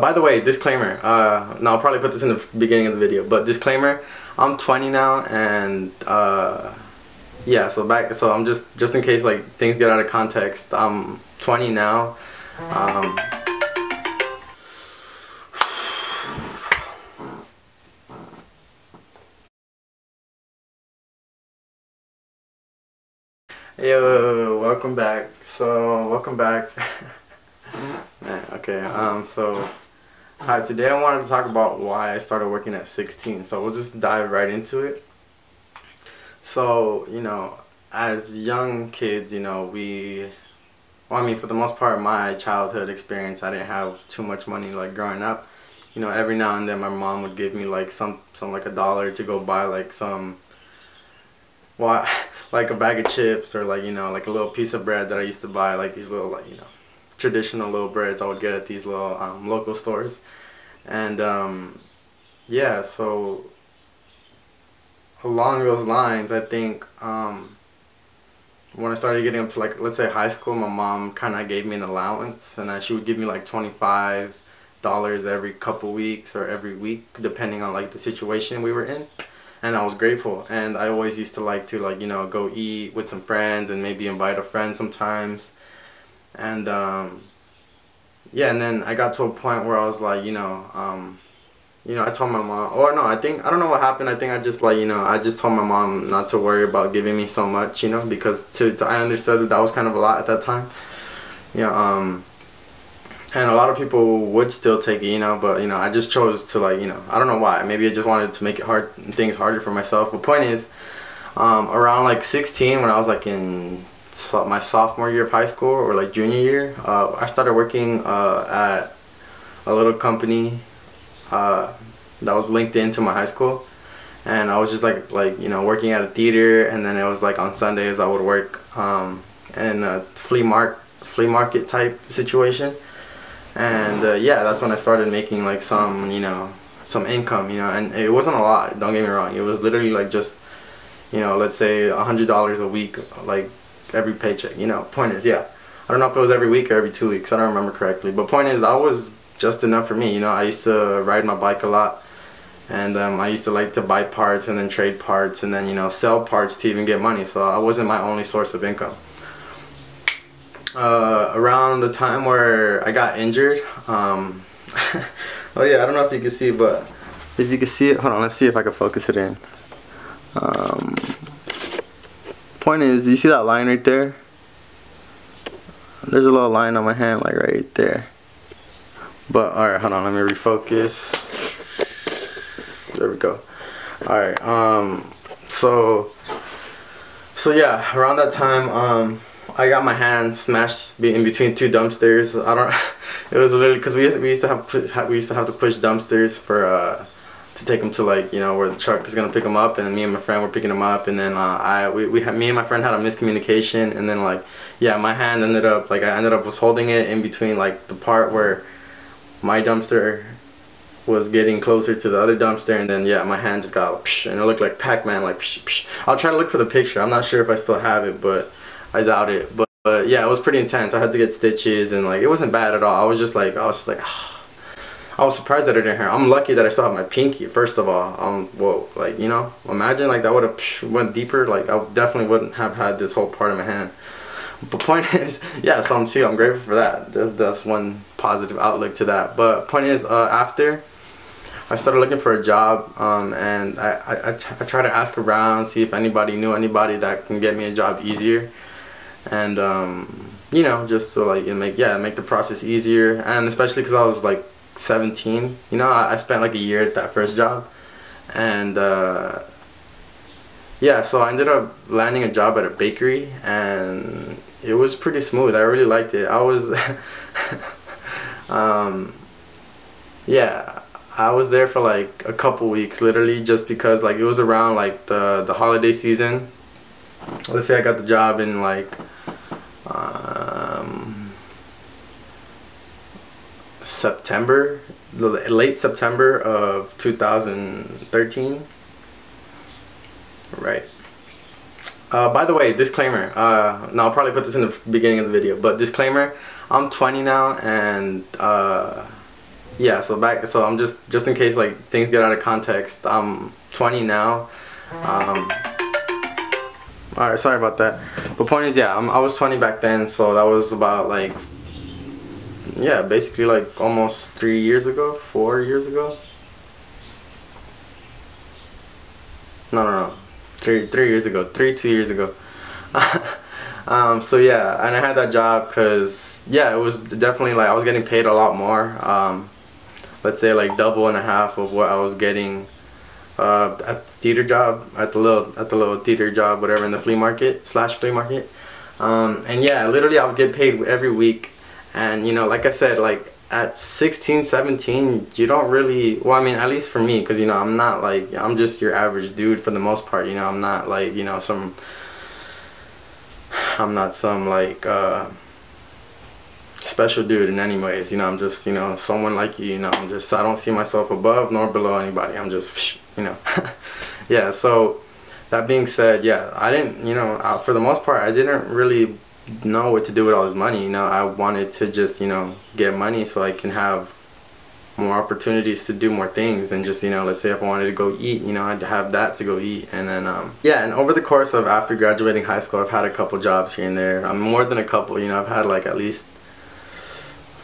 By the way, disclaimer, uh, no, I'll probably put this in the beginning of the video, but disclaimer, I'm 20 now and uh, yeah, so back, so I'm just, just in case like things get out of context, I'm 20 now. Um, Yo, welcome back. So, welcome back. okay, um, so, hi, today I wanted to talk about why I started working at 16. So, we'll just dive right into it. So, you know, as young kids, you know, we, well, I mean, for the most part, my childhood experience, I didn't have too much money, like, growing up. You know, every now and then my mom would give me, like, some, some like, a dollar to go buy, like, some, well, like a bag of chips or like you know like a little piece of bread that I used to buy like these little like you know traditional little breads I would get at these little um, local stores and um, yeah so along those lines I think um, when I started getting up to like let's say high school my mom kind of gave me an allowance and she would give me like 25 dollars every couple weeks or every week depending on like the situation we were in and I was grateful. And I always used to like to like you know go eat with some friends and maybe invite a friend sometimes. And um, yeah, and then I got to a point where I was like, you know, um, you know, I told my mom, or no, I think I don't know what happened. I think I just like you know, I just told my mom not to worry about giving me so much, you know, because to, to I understood that that was kind of a lot at that time. You know, um, and a lot of people would still take it, you know, but you know, I just chose to like, you know, I don't know why. Maybe I just wanted to make it hard things harder for myself. But point is, um, around like 16, when I was like in so my sophomore year of high school or like junior year, uh, I started working uh, at a little company uh, that was linked into my high school, and I was just like like you know working at a theater, and then it was like on Sundays I would work um, in a flea market flea market type situation. And uh, yeah that's when I started making like some you know some income you know and it wasn't a lot don't get me wrong. It was literally like just you know let's say a hundred dollars a week like every paycheck you know point is yeah I don't know if it was every week or every two weeks I don't remember correctly but point is that was just enough for me you know I used to ride my bike a lot and um, I used to like to buy parts and then trade parts and then you know sell parts to even get money so I wasn't my only source of income uh, around the time where I got injured. Um, oh yeah, I don't know if you can see, but if you can see it, hold on, let's see if I can focus it in. Um, point is, you see that line right there? There's a little line on my hand, like right there. But alright, hold on, let me refocus. There we go. Alright, um, so, so yeah, around that time, um, I got my hand smashed in between two dumpsters. I don't. It was literally because we we used to have we used to have to push dumpsters for uh to take them to like you know where the truck is gonna pick them up, and me and my friend were picking them up, and then uh, I we we had me and my friend had a miscommunication, and then like yeah, my hand ended up like I ended up was holding it in between like the part where my dumpster was getting closer to the other dumpster and then yeah my hand just got psh, and it looked like Pac-Man like psh, psh. I'll try to look for the picture I'm not sure if I still have it but I doubt it. But, but yeah, it was pretty intense. I had to get stitches and like it wasn't bad at all. I was just like I was just like I was surprised that it didn't hurt. I'm lucky that I still have my pinky. First of all, um, whoa, like you know, imagine like that would have went deeper. Like I definitely wouldn't have had this whole part of my hand. But point is, yeah, so I'm see, I'm grateful for that. That's that's one positive outlook to that. But point is, uh, after I started looking for a job, um, and I, I, I, I try to ask around, see if anybody knew anybody that can get me a job easier and um, you know just to like make yeah make the process easier and especially because I was like 17 you know I, I, spent like a year at that first job. And uh, yeah so I ended up landing a job at a bakery and it was pretty smooth. I really liked it. I was um, yeah I was there for like a couple weeks literally just because like it was around like the the holiday season. Let's say I got the job in like um, September, late September of 2013. Right. Uh, by the way, disclaimer. Uh, no, I'll probably put this in the beginning of the video, but disclaimer. I'm 20 now, and uh, yeah, so back, so I'm just, just in case like things get out of context, I'm 20 now. Um, all right, sorry about that. But point is, yeah, I'm, I was 20 back then, so that was about like, yeah, basically like almost three years ago, four years ago. No, no, no, three, three years ago, three, two years ago. um, so yeah, and I had that job because, yeah, it was definitely like I was getting paid a lot more. Um, let's say like double and a half of what I was getting uh, at the theater job, at the little at the little theater job, whatever, in the flea market slash flea market. Um, and yeah, literally I would get paid every week. And you know, like I said, like at 16, 17, you don't really, well, I mean, at least for me, because you know, I'm not like, I'm just your average dude for the most part. You know, I'm not like, you know, some, I'm not some like, uh, special dude in any ways. You know, I'm just, you know, someone like you, you know, I'm just, I don't see myself above nor below anybody. I'm just, you know, yeah, so that being said, yeah, I didn't, you know, uh, for the most part, I didn't really know what to do with all this money. You know, I wanted to just, you know, get money so I can have more opportunities to do more things and just you know let's say if I wanted to go eat you know I'd have that to go eat and then um, yeah and over the course of after graduating high school I've had a couple jobs here and there I'm more than a couple you know I've had like at least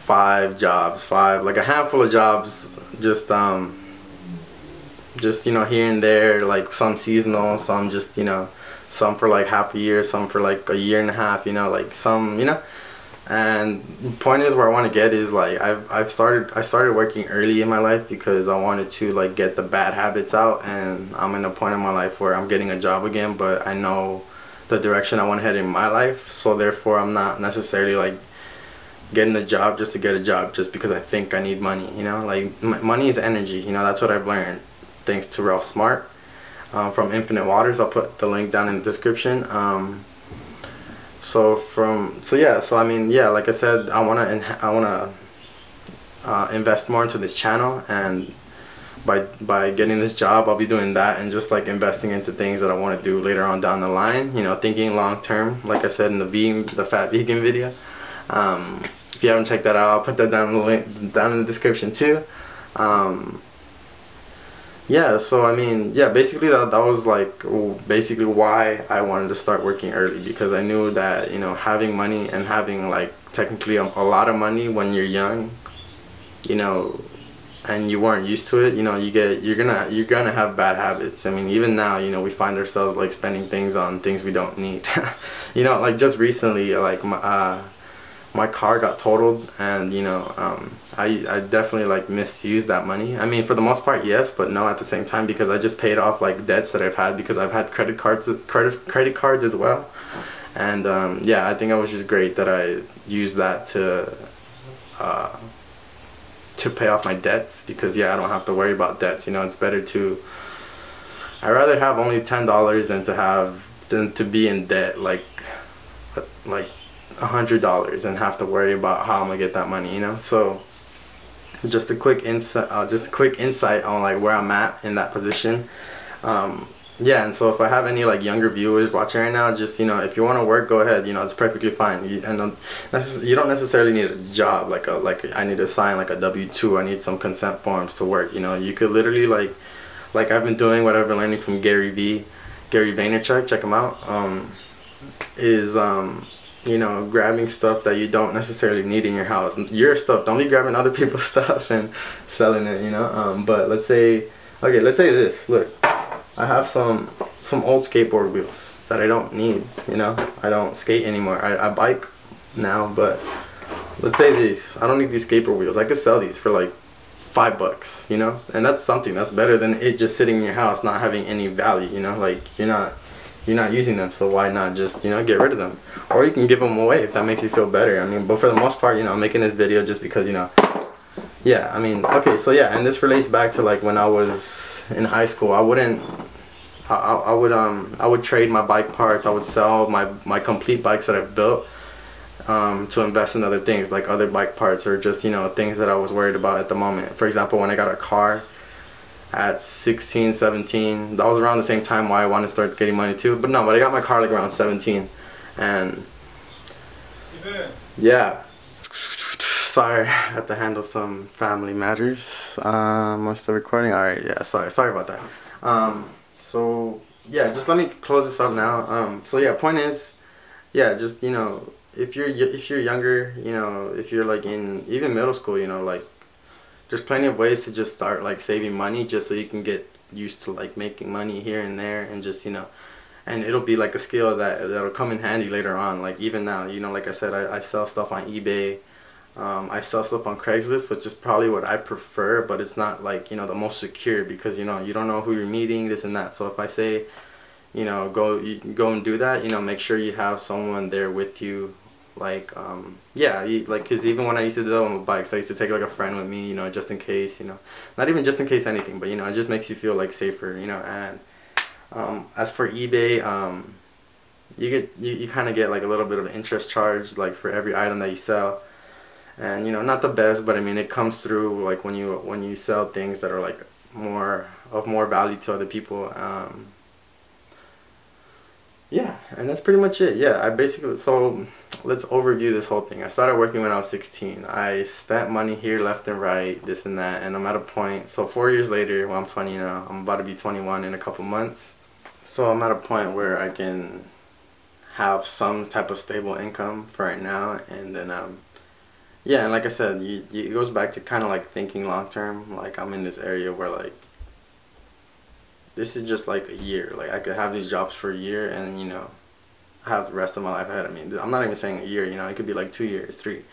five jobs, five, like a handful of jobs, just, um, just, you know, here and there, like some seasonal, some just, you know, some for like half a year, some for like a year and a half, you know, like some, you know, and the point is where I want to get is like I've I've started I started working early in my life because I wanted to like get the bad habits out and I'm in a point in my life where I'm getting a job again but I know the direction I want to head in my life so therefore I'm not necessarily like getting a job just to get a job just because I think I need money you know? Like money is energy you know? That's what I've learned thanks to Ralph Smart um, from Infinite Waters. I'll put the link down in the description. Um, so from so yeah so I mean yeah like I said I want to I want to uh, invest more into this channel and by by getting this job I'll be doing that and just like investing into things that I want to do later on down the line you know thinking long term like I said in the vegan the fat vegan video. Um, if you haven't checked that out, I'll put that down in the link down in the description too. Um, yeah, so I mean, yeah, basically that that was like basically why I wanted to start working early because I knew that you know having money and having like technically a, a lot of money when you're young, you know, and you weren't used to it, you know, you get you're gonna you're gonna have bad habits. I mean, even now, you know, we find ourselves like spending things on things we don't need. you know, like just recently, like my. Uh, my car got totaled and you know um, I, I definitely like misused that money. I mean for the most part yes but no at the same time because I just paid off like debts that I've had because I've had credit cards credit credit cards as well. And um, yeah I think it was just great that I used that to uh, to pay off my debts because yeah I don't have to worry about debts you know it's better to I'd rather have only ten dollars than to have than to be in debt like like a hundred dollars and have to worry about how I'm gonna get that money you know? So just a quick insight uh, just a quick insight on like where I'm at in that position. Um, yeah and so if I have any like younger viewers watching right now just you know if you want to work go ahead you know it's perfectly fine. You, and um, you don't necessarily need a job like a like I need to sign like a w2 I need some consent forms to work you know? You could literally like like I've been doing what I've been learning from Gary Vee Gary Vaynerchuk check him out um, is um, you know, grabbing stuff that you don't necessarily need in your house. Your stuff. Don't be grabbing other people's stuff and selling it. You know. Um, but let's say, okay, let's say this. Look, I have some some old skateboard wheels that I don't need. You know, I don't skate anymore. I, I bike now, but let's say these. I don't need these skateboard wheels. I could sell these for like five bucks. You know, and that's something. That's better than it just sitting in your house not having any value. You know, like you're not you're not using them so why not just you know get rid of them? Or you can give them away if that makes you feel better. I mean but for the most part you know I'm making this video just because you know yeah I mean okay so yeah and this relates back to like when I was in high school. I wouldn't I, I would um I would trade my bike parts. I would sell my my complete bikes that I've built um, to invest in other things like other bike parts or just you know things that I was worried about at the moment. For example when I got a car at 16, 17. That was around the same time why I wanted to start getting money too. But no, but I got my car like around 17. And yeah. sorry, I have to handle some family matters. Um, am still recording? All right, yeah, sorry, sorry about that. Um, so yeah, just let me close this up now. Um, so yeah, point is, yeah, just you know, if you're if you're younger, you know, if you're like in even middle school, you know, like there's plenty of ways to just start like saving money just so you can get used to like making money here and there and just you know and it'll be like a skill that that'll come in handy later on like even now you know like i said i, I sell stuff on ebay. Um, i sell stuff on craigslist which is probably what i prefer but it's not like you know the most secure because you know you don't know who you're meeting this and that. So if i say you know go you go and do that you know make sure you have someone there with you like um, yeah like because even when i used to do that on bikes i used to take like a friend with me you know just in case you know not even just in case anything but you know it just makes you feel like safer you know and um, as for ebay um, you get you, you kind of get like a little bit of interest charge like for every item that you sell. And you know not the best but i mean it comes through like when you when you sell things that are like more of more value to other people um, yeah and that's pretty much it. Yeah i basically so let's overview this whole thing i started working when i was 16 i spent money here left and right this and that and i'm at a point so four years later well i'm 20 now i'm about to be 21 in a couple months so i'm at a point where i can have some type of stable income for right now and then um yeah and like i said you, you, it goes back to kind of like thinking long term like i'm in this area where like this is just like a year. Like I could have these jobs for a year and you know, have the rest of my life ahead of me. I'm not even saying a year. You know, it could be like two years, three.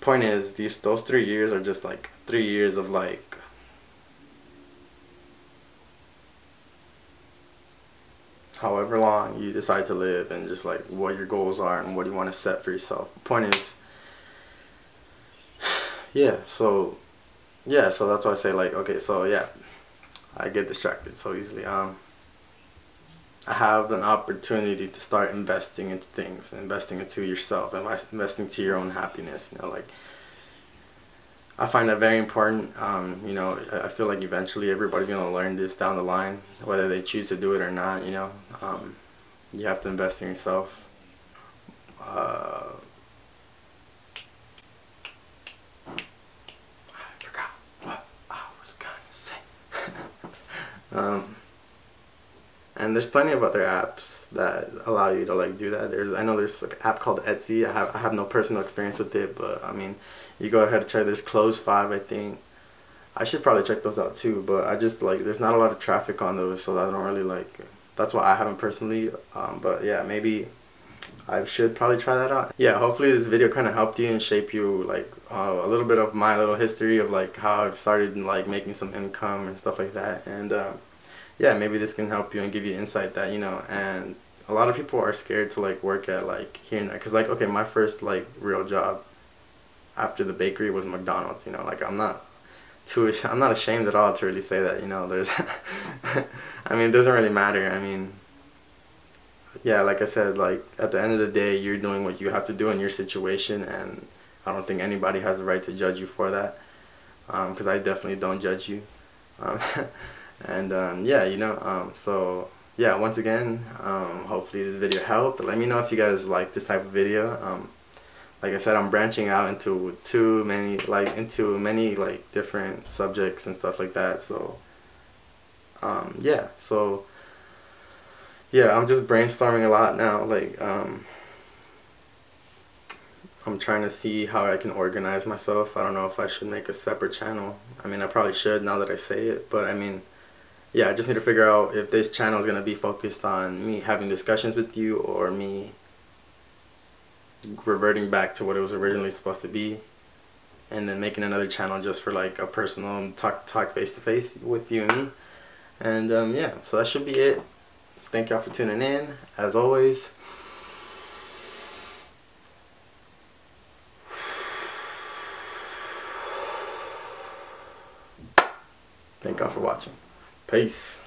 Point is, these those three years are just like three years of like. However long you decide to live and just like what your goals are and what you want to set for yourself. Point is, yeah. So, yeah. So that's why I say like okay. So yeah I get distracted so easily. Um, have an opportunity to start investing into things, investing into yourself, and investing to your own happiness. You know, like I find that very important. Um, you know, I feel like eventually everybody's gonna learn this down the line, whether they choose to do it or not. You know, um, you have to invest in yourself. Uh, I forgot what I was gonna say. Um, and there's plenty of other apps that allow you to like do that. There's I know there's like an app called Etsy. I have I have no personal experience with it, but I mean, you go ahead and try. There's Close Five, I think. I should probably check those out too, but I just like there's not a lot of traffic on those, so I don't really like. That's why I haven't personally. Um, but yeah, maybe I should probably try that out. Yeah, hopefully this video kind of helped you and shape you like uh, a little bit of my little history of like how I've started like making some income and stuff like that. And uh, yeah, maybe this can help you and give you insight that, you know, and a lot of people are scared to like work at like here and there. Cause like, okay, my first like real job after the bakery was McDonald's, you know, like I'm not too, I'm not ashamed at all to really say that, you know, there's, I mean, it doesn't really matter. I mean, yeah, like I said, like at the end of the day, you're doing what you have to do in your situation, and I don't think anybody has the right to judge you for that, because um, I definitely don't judge you. Um, and um, yeah, you know, um, so yeah, once again, um, hopefully this video helped. Let me know if you guys like this type of video. Um, like I said, I'm branching out into too many, like into many like different subjects and stuff like that. So yeah, so yeah, I'm just brainstorming a lot now. Like, um, I'm trying to see how I can organize myself. I don't know if I should make a separate channel. I mean, I probably should now that I say it, but I mean, yeah, I just need to figure out if this channel is going to be focused on me having discussions with you or me reverting back to what it was originally supposed to be and then making another channel just for like a personal talk talk face to face with you and me. And um, yeah, so that should be it. Thank y'all for tuning in. As always, thank y'all for watching. Peace.